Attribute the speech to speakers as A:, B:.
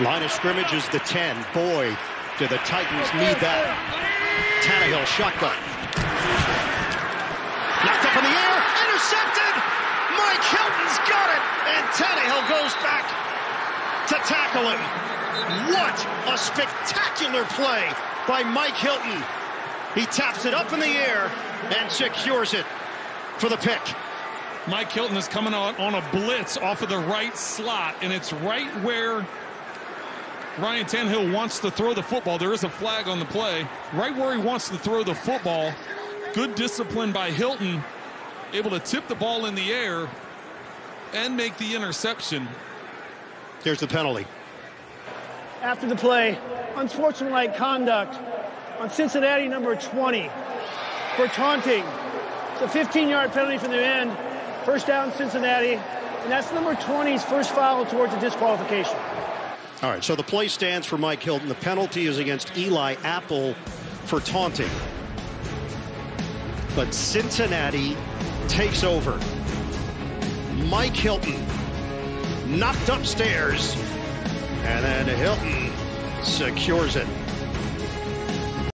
A: Line of scrimmage is the 10. Boy, do the Titans need that. Tannehill shotgun. Knocked up in the air. Intercepted. Mike Hilton's got it. And Tannehill goes back to tackle him. What a spectacular play by Mike Hilton. He taps it up in the air and secures it for the pick.
B: Mike Hilton is coming out on a blitz off of the right slot, and it's right where Ryan Tannehill wants to throw the football. There is a flag on the play. Right where he wants to throw the football. Good discipline by Hilton, able to tip the ball in the air and make the interception.
A: Here's the penalty.
C: After the play, unsportsmanlike conduct on Cincinnati number 20 for taunting. It's a 15-yard penalty from the end. First down, Cincinnati. And that's number 20's first foul towards a disqualification.
A: All right, so the play stands for Mike Hilton. The penalty is against Eli Apple for taunting. But Cincinnati takes over. Mike Hilton knocked upstairs, and then Hilton secures it.